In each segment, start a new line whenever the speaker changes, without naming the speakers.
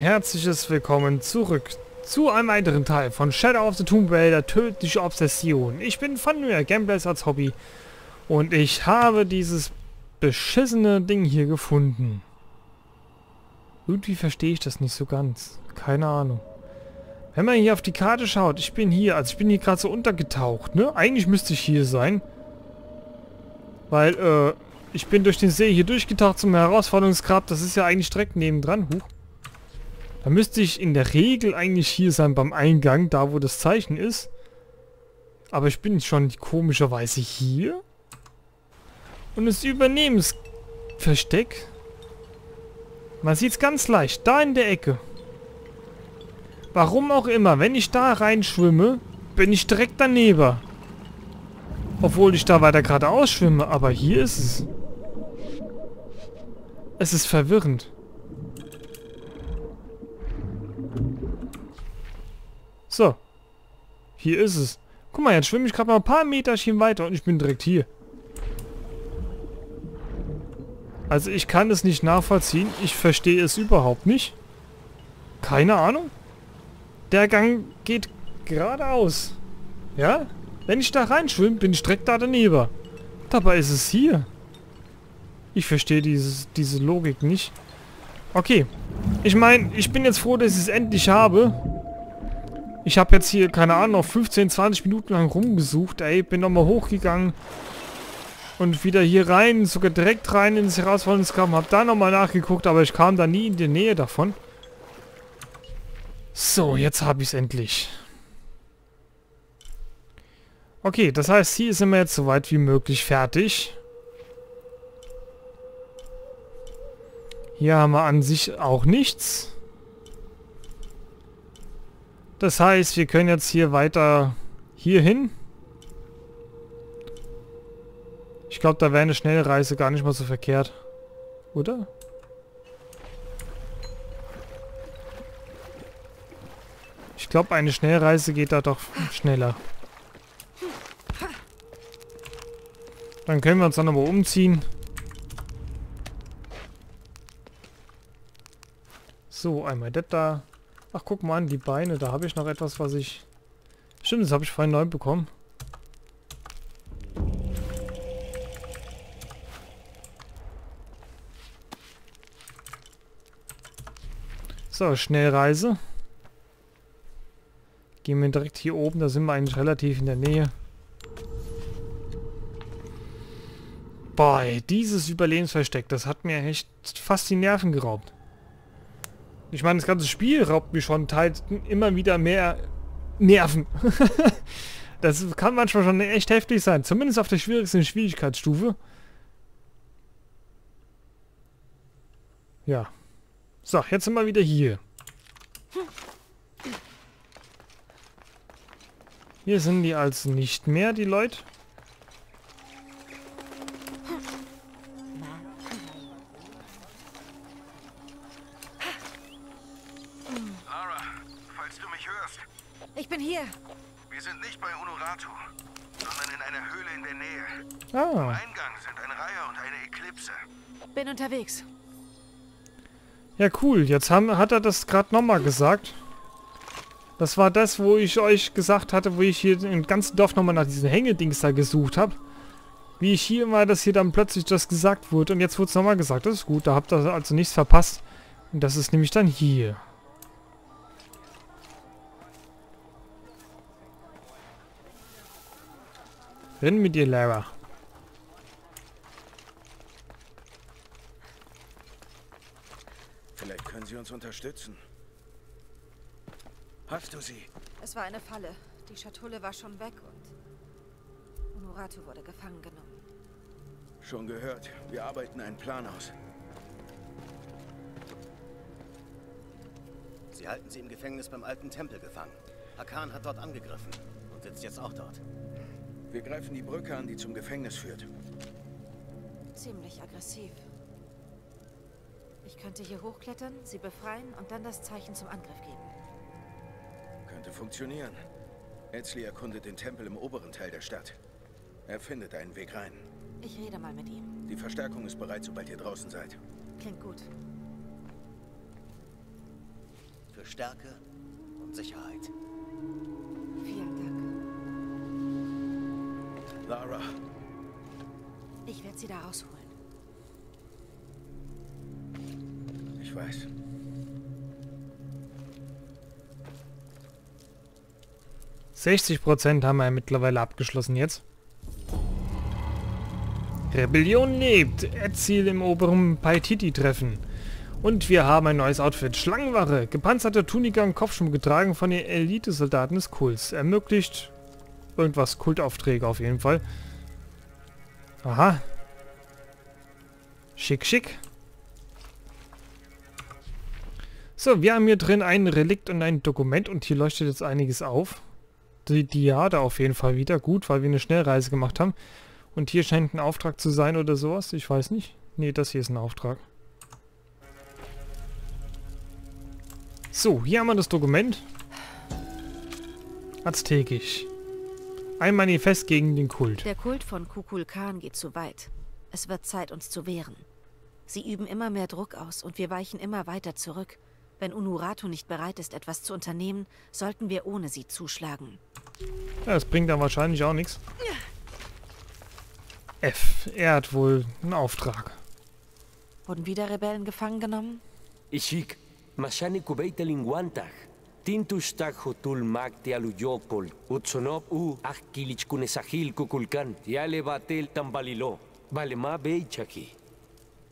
Herzliches Willkommen zurück zu einem weiteren Teil von Shadow of the Tomb Raider Tödliche Obsession. Ich bin von mir Gameplays als Hobby und ich habe dieses beschissene Ding hier gefunden. Irgendwie verstehe ich das nicht so ganz. Keine Ahnung. Wenn man hier auf die Karte schaut, ich bin hier, also ich bin hier gerade so untergetaucht, ne? Eigentlich müsste ich hier sein. Weil, äh, ich bin durch den See hier durchgetaucht zum Herausforderungsgrab. Das ist ja eigentlich direkt nebendran. Huch. Da müsste ich in der Regel eigentlich hier sein beim Eingang, da wo das Zeichen ist. Aber ich bin schon komischerweise hier. Und das Übernehmensversteck. Man sieht es ganz leicht, da in der Ecke. Warum auch immer, wenn ich da reinschwimme, bin ich direkt daneben. Obwohl ich da weiter geradeaus schwimme, aber hier ist es. Es ist verwirrend. So. Hier ist es. Guck mal, jetzt schwimme ich gerade mal ein paar Meterchen weiter und ich bin direkt hier. Also ich kann es nicht nachvollziehen. Ich verstehe es überhaupt nicht. Keine Ahnung. Der Gang geht geradeaus. Ja? Wenn ich da reinschwimme, bin ich direkt da daneben. Dabei ist es hier. Ich verstehe dieses, diese Logik nicht. Okay. Ich meine, ich bin jetzt froh, dass ich es endlich habe. Ich habe jetzt hier, keine Ahnung, noch 15, 20 Minuten lang rumgesucht, ey. Bin nochmal hochgegangen. Und wieder hier rein, sogar direkt rein ins Herausforderungsgraben. Hab da nochmal nachgeguckt, aber ich kam da nie in die Nähe davon. So, jetzt habe ich es endlich. Okay, das heißt, hier sind wir jetzt so weit wie möglich fertig. Hier haben wir an sich auch nichts. Das heißt, wir können jetzt hier weiter hier hin. Ich glaube, da wäre eine Schnellreise gar nicht mal so verkehrt. Oder? Ich glaube, eine Schnellreise geht da doch schneller. Dann können wir uns dann nochmal umziehen. So, einmal das da. Ach, guck mal an, die Beine. Da habe ich noch etwas, was ich... Stimmt, das habe ich vorhin neu bekommen. So, Schnellreise. Gehen wir direkt hier oben, da sind wir eigentlich relativ in der Nähe. Boah, dieses Überlebensversteck, das hat mir echt fast die Nerven geraubt. Ich meine, das ganze Spiel raubt mir schon teils immer wieder mehr Nerven. das kann manchmal schon echt heftig sein. Zumindest auf der schwierigsten Schwierigkeitsstufe. Ja. So, jetzt sind wir wieder hier. Hier sind die also nicht mehr, die Leute. Ja, cool. Jetzt haben, hat er das gerade nochmal gesagt. Das war das, wo ich euch gesagt hatte, wo ich hier im ganzen Dorf nochmal nach diesen Hängedings da gesucht habe. Wie ich hier war, dass hier dann plötzlich das gesagt wurde. Und jetzt wurde es nochmal gesagt. Das ist gut. Da habt ihr also nichts verpasst. Und das ist nämlich dann hier. Renn mit dir, Lara.
Vielleicht können Sie uns unterstützen. Hast du sie?
Es war eine Falle. Die Schatulle war schon weg und Honoratu wurde gefangen genommen.
Schon gehört. Wir arbeiten einen Plan aus.
Sie halten sie im Gefängnis beim alten Tempel gefangen. Hakan hat dort angegriffen und sitzt jetzt auch dort.
Wir greifen die Brücke an, die zum Gefängnis führt.
Ziemlich aggressiv. Ich könnte hier hochklettern, sie befreien und dann das Zeichen zum Angriff geben.
Könnte funktionieren. Etzli erkundet den Tempel im oberen Teil der Stadt. Er findet einen Weg rein.
Ich rede mal mit ihm.
Die Verstärkung ist bereit, sobald ihr draußen seid.
Klingt gut.
Stärke und Sicherheit.
Vielen Dank.
Lara,
Ich werde sie da rausholen.
Weiß.
Prozent haben wir mittlerweile abgeschlossen jetzt. Rebellion lebt. Erziel im oberen Paititi-Treffen. Und wir haben ein neues Outfit. Schlangenwache. Gepanzerte Tunika und Kopfschmuck getragen von den Elitesoldaten des Kults. Ermöglicht irgendwas Kultaufträge auf jeden Fall. Aha. Schick, schick. So, wir haben hier drin ein Relikt und ein Dokument und hier leuchtet jetzt einiges auf. Die Diade auf jeden Fall wieder. Gut, weil wir eine Schnellreise gemacht haben. Und hier scheint ein Auftrag zu sein oder sowas. Ich weiß nicht. Nee, das hier ist ein Auftrag. So, hier haben wir das Dokument. Aztekisch. Ein Manifest gegen den Kult.
Der Kult von Kukulkan geht zu weit. Es wird Zeit, uns zu wehren. Sie üben immer mehr Druck aus und wir weichen immer weiter zurück. Wenn Unuratu nicht bereit ist, etwas zu unternehmen, sollten wir ohne sie zuschlagen.
Ja, das bringt dann wahrscheinlich auch nichts. F. Er hat wohl einen Auftrag.
Wurden wieder Rebellen gefangen genommen?
Ishik, mashani kubeita linguantag. Tintus tag hotul mag te aluyokol. Utsonop u akilich kunesahil kukulkan. Tiale batel tambalilo. Balema beichaki.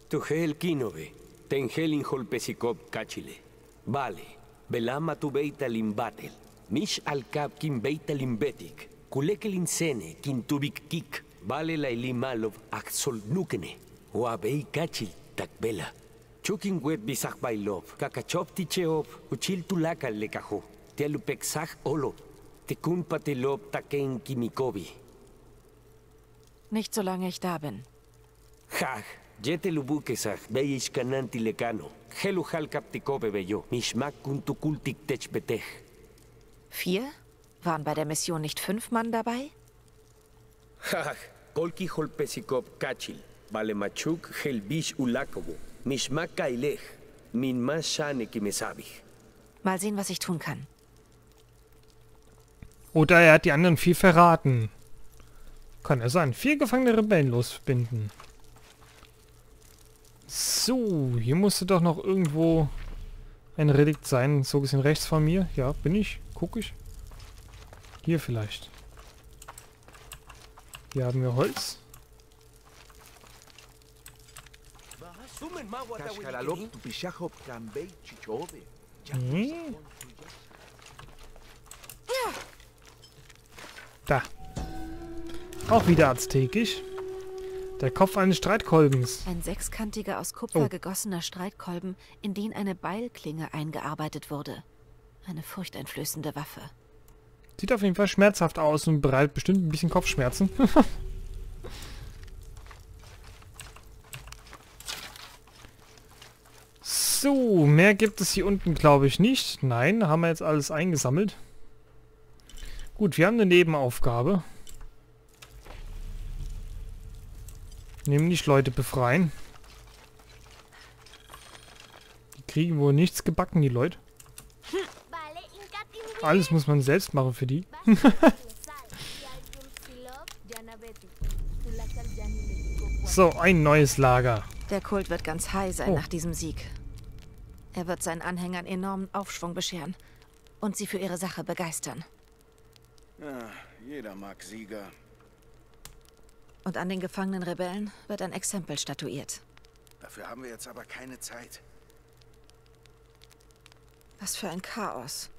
Tujel kinobe. Tengelin holpesikop kachile. Vale. Belama tu beita limbatel. Mish alkab kin beita limbetik. Kulekelin sene kin tubik kik. Vale la ilimalov aksol nukene. Wabei kachil takbela. Chukin wet bisak bailop, kakachop ticheop, uchil tulakal lekajo, tialupexaj olo, tekun patelop taken kimikobi.
Nicht solange ich da bin.
Jaj, jete lubukesaj, beish kananti lekano, helu hal kaptikobe beyo, mishmak kuntukultik techbetej.
Vier? Waren bei der Mission nicht fünf Mann dabei?
Jaj, kolki holpesikop kachil, vale machuk helbish ulakobo, mishmak kailej, min mas shane kimesabich.
Mal sehen, was ich tun kann.
Oder er hat die anderen vier verraten. Kann er sein. Vier gefangene Rebellen losbinden. So, hier musste doch noch irgendwo ein Relikt sein. So gesehen rechts von mir. Ja, bin ich. Guck ich. Hier vielleicht. Hier haben wir Holz. Hm. Da. Auch wieder aztekisch. Der Kopf eines Streitkolbens.
Ein sechskantiger aus Kupfer
Oh.
gegossener Streitkolben, in den eine Beilklinge eingearbeitet wurde. Eine furchteinflößende Waffe.
Sieht auf jeden Fall schmerzhaft aus und bereitet bestimmt ein bisschen Kopfschmerzen. so, mehr gibt es hier unten glaube ich nicht. Nein, haben wir jetzt alles eingesammelt. Gut, wir haben eine Nebenaufgabe. Nämlich Leute befreien. Die kriegen wohl nichts gebacken, die Leute. Alles muss man selbst machen für die. So, ein neues Lager.
Der Kult wird ganz high sein
Oh.
nach diesem Sieg. Er wird seinen Anhängern enormen Aufschwung bescheren und sie für ihre Sache begeistern.
Ja, jeder mag Sieger.
Und an den gefangenen Rebellen wird ein Exempel statuiert.
Dafür haben wir jetzt aber keine Zeit.
Was für ein Chaos.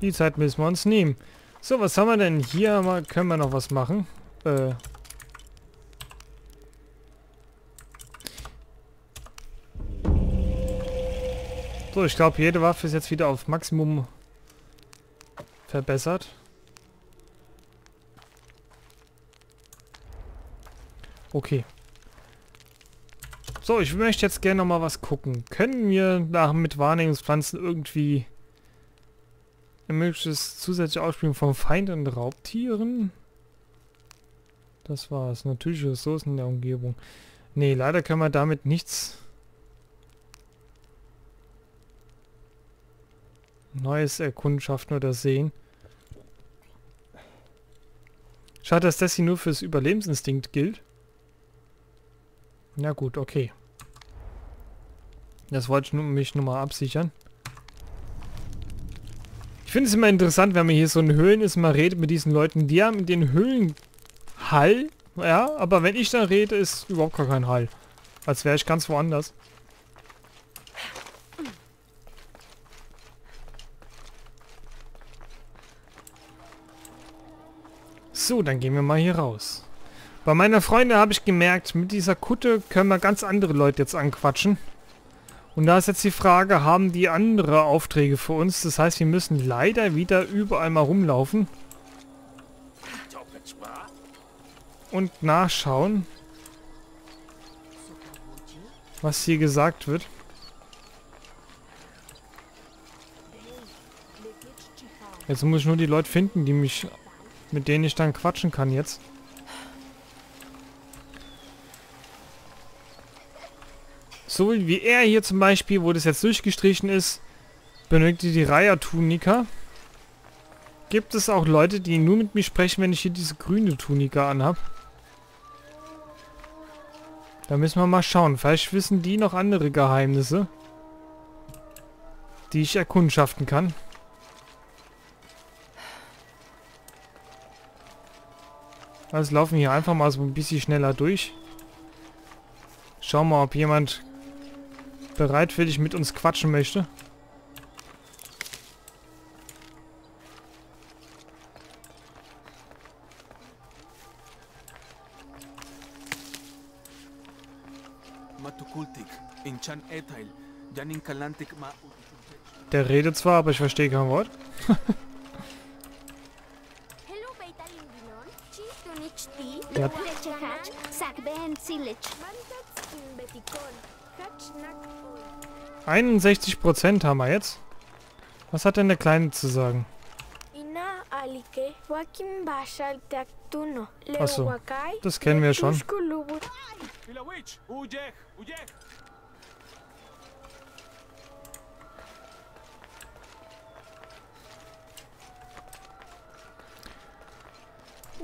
Die Zeit müssen wir uns nehmen. So, was haben wir denn hier? Wir- Können wir noch was machen? Äh. So, ich glaube, jede Waffe ist jetzt wieder auf Maximum verbessert. Okay. So, ich möchte jetzt gerne noch mal was gucken. Können wir nach mit Wahrnehmungspflanzen irgendwie ein mögliches zusätzliche Ausspielen von Feind und Raubtieren? Das war's. Natürliche Ressourcen in der Umgebung. Nee, leider können wir damit nichts Neues erkundschaften oder sehen. Schade, dass das hier nur fürs Überlebensinstinkt gilt. Na gut, okay. Das wollte ich nur, mich nur mal absichern. Ich finde es immer interessant, wenn man hier so in Höhlen ist, man redet mit diesen Leuten. Die haben den Höhlen Hall, ja, aber wenn ich da rede, ist überhaupt gar kein Hall. Als wäre ich ganz woanders. So, dann gehen wir mal hier raus. Bei meiner Freundin habe ich gemerkt, mit dieser Kutte können wir ganz andere Leute jetzt anquatschen. Und da ist jetzt die Frage, haben die andere Aufträge für uns? Das heißt, wir müssen leider wieder überall mal rumlaufen. Und nachschauen, was hier gesagt wird. Jetzt muss ich nur die Leute finden, die mich mit denen ich dann quatschen kann jetzt. So wie er hier zum Beispiel, wo das jetzt durchgestrichen ist, benötigt die Reiher-Tunika. Gibt es auch Leute, die nur mit mir sprechen, wenn ich hier diese grüne Tunika anhab? Da müssen wir mal schauen. Vielleicht wissen die noch andere Geheimnisse, die ich erkundschaften kann. Also laufen hier einfach mal so ein bisschen schneller durch. Schauen mal, ob jemand bereitwillig mit uns quatschen möchte.
Matukultik, Inchan Etail, Janin Kalantik Ma...
Der redet zwar, aber ich verstehe kein Wort. Ja.
Leche Hatch. Sakben Silich. Mantats in Betikon. Hatch Nak
61% haben wir jetzt. Was hat denn der Kleine zu sagen?
Ina Alike. Wakim Bashal Taktuno.
Ach so, das kennen wir schon.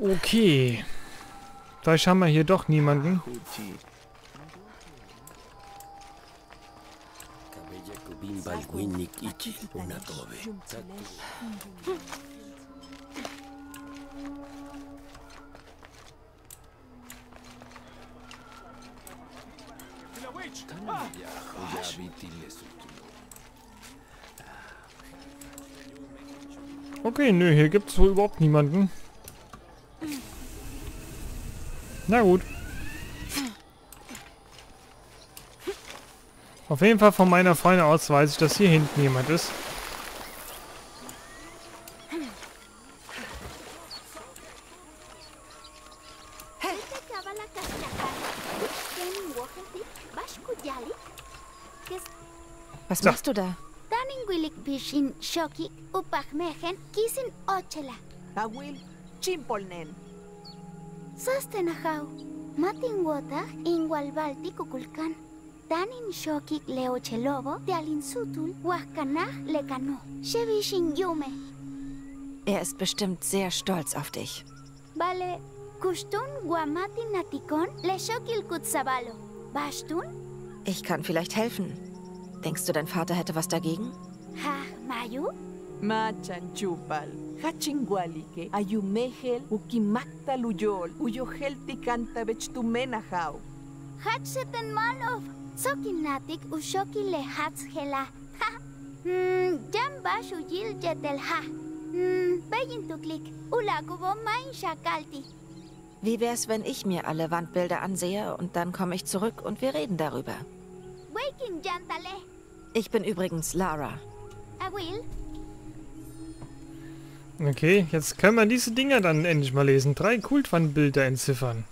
Okay. Vielleicht haben wir hier doch niemanden.
Kubimbal Winnik Ichi Unatobe.
Filawich!
Okay, nö, hier gibt es wohl überhaupt niemanden. Na gut. Auf jeden Fall von meiner Freundin aus weiß ich, dass hier hinten jemand ist.
Was machst du da?
Tanin Wilik Bishin Shoki. Upachmehen. Kisin Ochela.
Awil, chimpolnen.
Sastenahau. Matin Wota. Ingualbalti Kukulkan. Tanin Shoki Leochelobo. Tialin Sutul. Wahkanah Lekano. Shevishin Yume.
Er ist bestimmt sehr stolz auf dich.
Vale. Kustun Guamati Natikon. Le Shokil Kutsabalo. Bashtun?
Ich kann vielleicht helfen. Denkst du, dein Vater hätte was dagegen?
Ha. Mayu?
Machan chupal. Hachingualique, ayumehel, ukimakta luyol, uyohelti canta bechtumenahau.
Hatseten Malov. Sokin Natik Ushoki Le Hatshela. Ha. Hmm. Jamba Shuyil Jetel Ha. Hmm. Beyin Tuklik. Ulagubo Main Shakalti.
Wie wär's, wenn ich mir alle Wandbilder ansehe und dann komme ich zurück und wir reden darüber?
Waking Jantale.
Ich bin übrigens Lara.
Okay, jetzt können wir diese Dinger dann endlich mal lesen. Drei Kultwandbilder entziffern.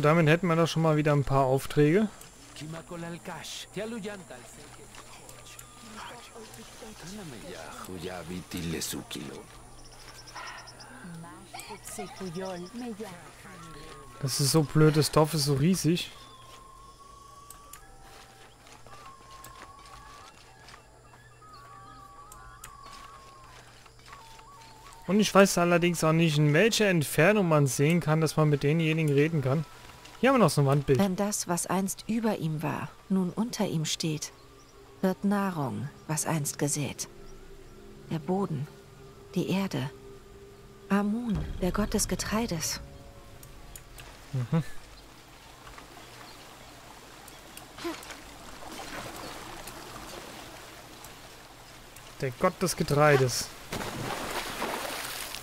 Damit hätten wir doch schon mal wieder ein paar Aufträge. Das ist so blöd, das Dorf ist so riesig. Und ich weiß allerdings auch nicht, in welcher Entfernung man sehen kann, dass man mit denjenigen reden kann. Hier haben wir noch so ein Wandbild.
Wenn das, was einst über ihm war, nun unter ihm steht, wird Nahrung, was einst gesät. Der Boden, die Erde. Amun, der Gott des Getreides.
Der Gott des Getreides.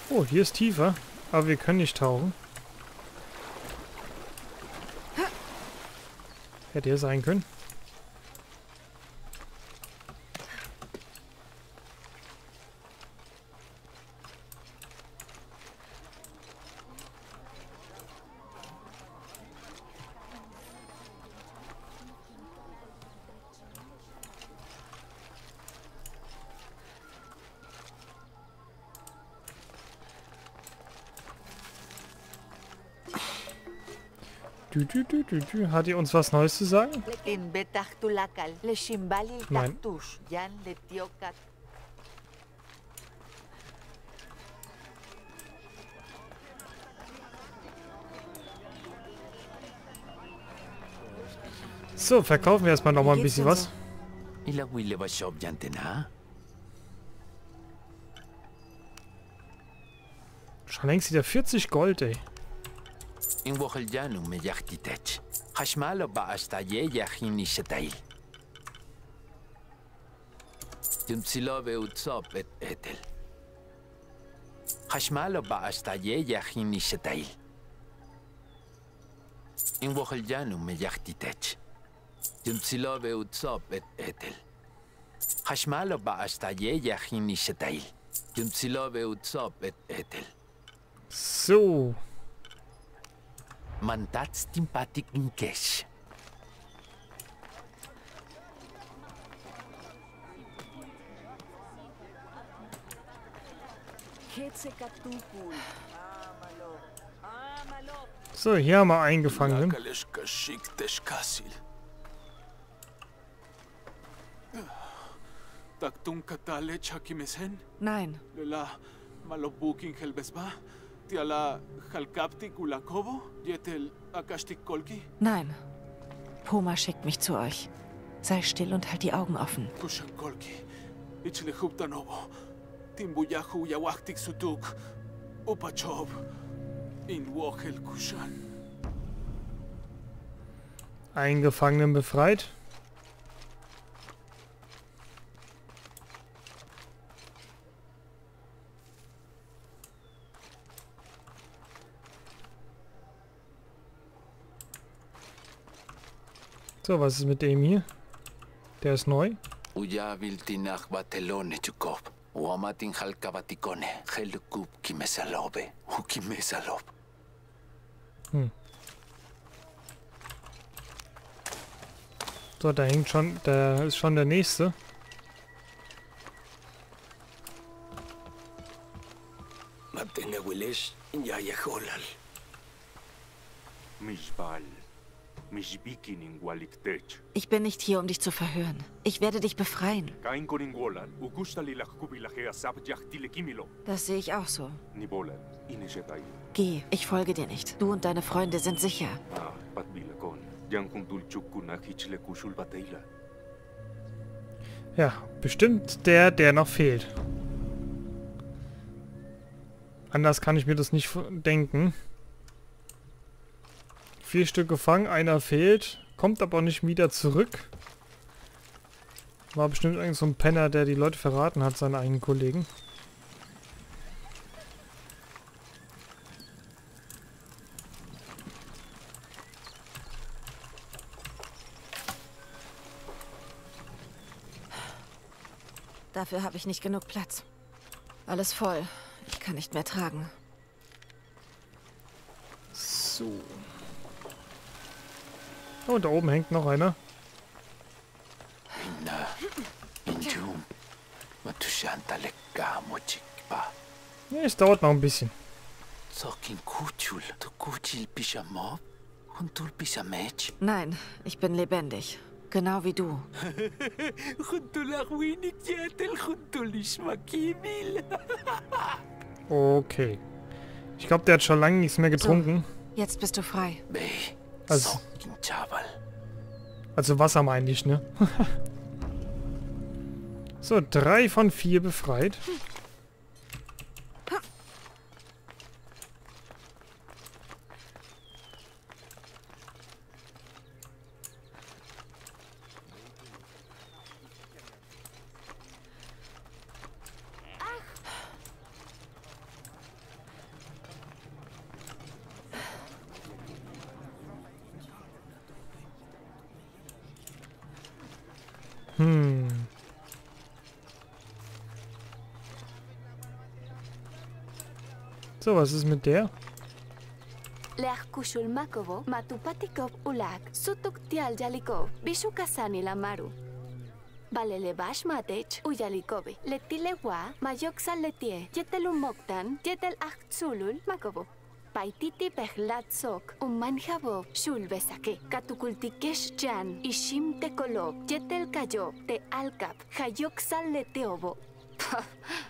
Oh, hier ist tiefer. Aber wir können nicht tauchen. Hätte ja sein können. Dü, dü, dü, dü, dü. Hat ihr uns was Neues zu sagen? Nein. So, verkaufen wir erstmal noch mal ein bisschen was. Schon längst wieder 40 Gold, ey.
این وخلجانو می یختیتچ خشمالو با استایه یخینی شتایل یمسیلا به اوتساب ات ایتل خشمالو با استایه یخینی شتایل این وخلجانو می یختیتچ یمسیلا به اوتساب ات ایتل خشمالو با استایه یخینی شتایل یمسیلا به اوتساب ات اتل
So.
Mantats timpatik in cash.
So, hier haben wir
katale chakimesen,
Nein,
tiala halkapti kulakobo, yetel akashtik kolki,
nein. Poma schickt mich zu euch. Sei still und halt die Augen offen.
kushan kolki, ichle huptanobo, timbuyahu yawaktik sutuk, upachob, in wohel kushan.
Eingefangenen befreit. So, was ist mit dem hier? Der ist neu.
Ukimesalob.
So, da hängt schon, da ist schon der nächste.
Ich bin nicht hier, um dich zu verhören. Ich werde dich befreien. Das sehe ich auch so. Geh, ich folge dir nicht. Du und deine Freunde sind sicher.
Ah.
Ja, bestimmt der, der noch fehlt. Anders kann ich mir das nicht denken. Vier Stück gefangen, einer fehlt, kommt aber nicht wieder zurück. War bestimmt irgend so ein Penner, der die Leute verraten hat, seine eigenen Kollegen.
Dafür habe ich nicht genug Platz. Alles voll. Ich kann nicht mehr tragen.
So. Oh, da oben hängt noch einer. Ja, es dauert noch ein bisschen.
Nein, ich bin lebendig. Genau wie du.
okay. Ich glaube, der hat schon lange nichts mehr getrunken.
So, jetzt bist du frei. Bey.
Also, also Wasser meine ich, ne? so, drei von vier befreit. So, was ist mit der?
Leachkushul Makovo, Matupatikov Ulak, Sutuktial Yalikov, Bishukasani Lamaru. Balelebash Matech Uyalikovi, Letilewa, Mayoxal Letie, Yetelumoktan, Yetel Achzulul Makovo. Paititi Pehlatzoc, Umanjabov, Shulbesake, Katukultikesh Jan, Ishim Tekolob, Yetel Kayob, Te Alkap, Hayoxal Leteobo.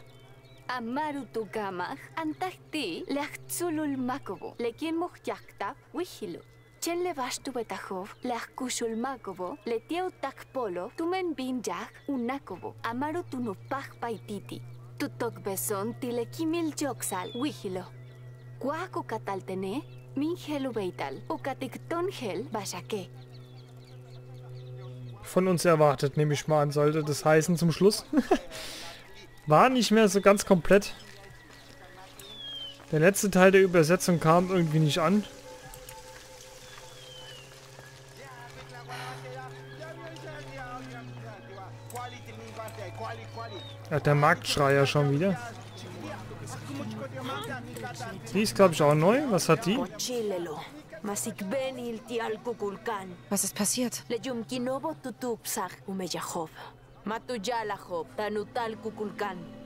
Amaru tu gamach, antahti, leachtzulul makovo, lekin muhyakta, wihilu. Chen le vastu betajov, leachkushul makovo, letieu takpolo, tumen binjach, unakovo, amaru tu nupach paititi. Tutok beson tilekimil joksal, wihilo. Kwaku kataltene, min helu beital, ukatikton hel, bashake.
Von uns erwartet, nehme ich mal an, sollte das heißen zum Schluss. War nicht mehr so ganz komplett. Der letzte Teil der Übersetzung kam irgendwie nicht an. Ja, der Marktschreier schon wieder. Die ist, glaube ich, auch neu. Was hat die?
Was ist passiert?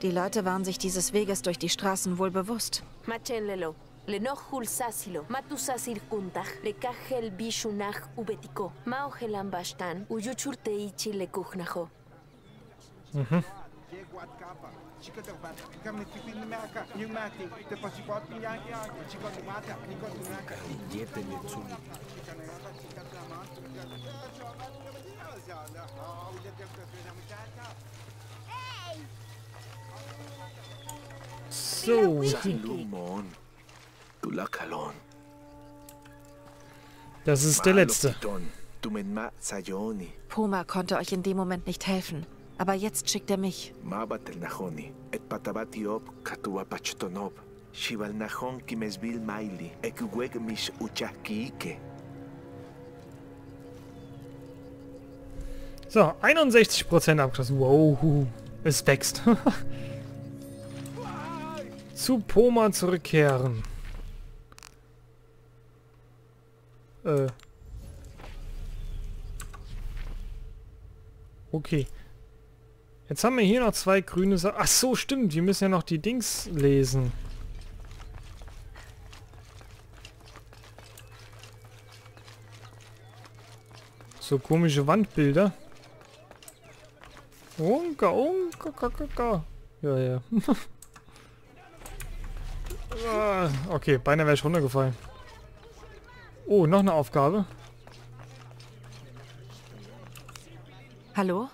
Die Leute waren sich dieses Weges durch die Straßen wohl bewusst.
Lenohul sasilo, matusasir kuntach, lekahel bishunach ubetiko, maohelan bastan, uyuchurte ichi lekuchnajo.
Mhm. So. Das ist der letzte.
Poma konnte euch in dem Moment nicht helfen. Aber jetzt schickt er mich.
So, 61% abgeschlossen. Wow, es wächst. Zu Poma zurückkehren. Äh. Okay. Jetzt haben wir hier noch zwei grüne Sa Ach so, stimmt. Wir müssen ja noch die Dings lesen. So komische Wandbilder. Unka, unka, kaka. Ja, ja. Ah, okay, beinahe wäre ich runtergefallen. Oh, noch eine Aufgabe.
Hallo?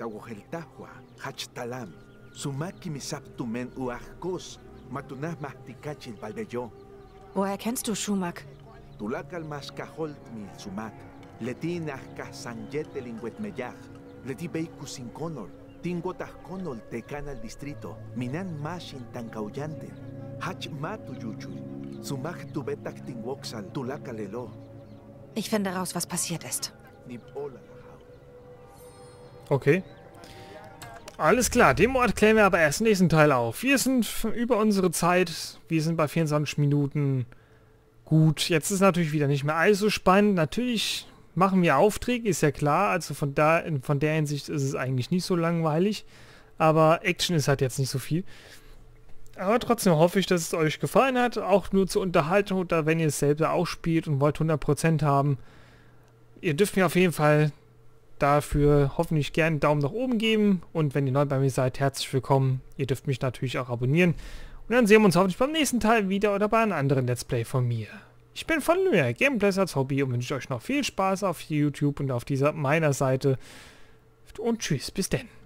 Tawoheltahua, hachtalam, sumaki misaptumen uahkos, matunah mahtikachil baldeyo.
Woher kennst du Schumack?
Tulakal mas kaholtmil sumak, letin ahkah sanyete lingüetmeyaj, leti beiku sin conol, tingotaj conol te canal distrito, minan mashin tancauyanten, hach matu yuchuy, sumak tubetak tinwoxal, tulakalelo,
Ich finde raus, was passiert ist.
olalahau.
Okay. Alles klar, den Mord klären wir aber erst im nächsten Teil auf. Wir sind über unsere Zeit. Wir sind bei 24 Minuten. Gut, jetzt ist natürlich wieder nicht mehr allzu spannend. Natürlich machen mir Aufträge, ist ja klar. Also von, da, von der Hinsicht ist es eigentlich nicht so langweilig. Aber Action ist halt jetzt nicht so viel. Aber trotzdem hoffe ich, dass es euch gefallen hat. Auch nur zur Unterhaltung oder wenn ihr es selber auch spielt und wollt 100% haben. Ihr dürft mir auf jeden Fall dafür hoffentlich gerne einen Daumen nach oben geben. Und wenn ihr neu bei mir seid, herzlich willkommen. Ihr dürft mich natürlich auch abonnieren. Und dann sehen wir uns hoffentlich beim nächsten Teil wieder oder bei einem anderen Let's Play von mir. Ich bin von Lüer, Gameplays als Hobby und wünsche euch noch viel Spaß auf YouTube und auf dieser meiner Seite. Und tschüss, bis denn.